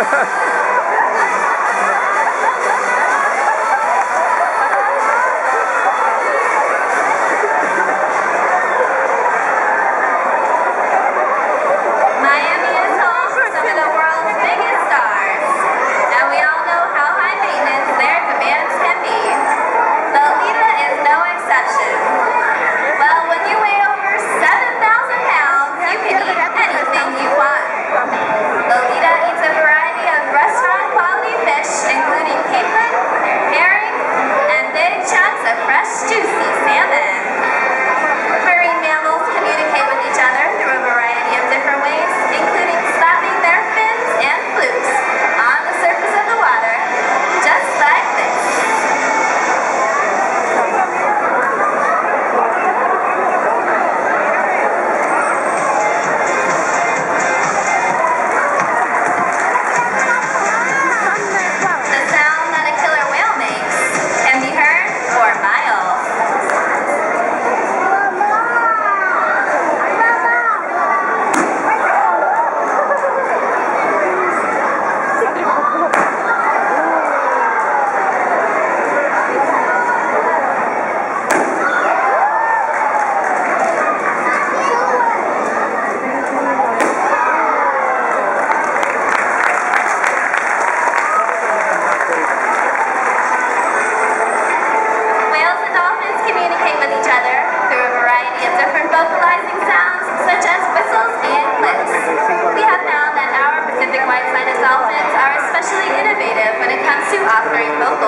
Yeah.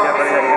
Olha, Maria.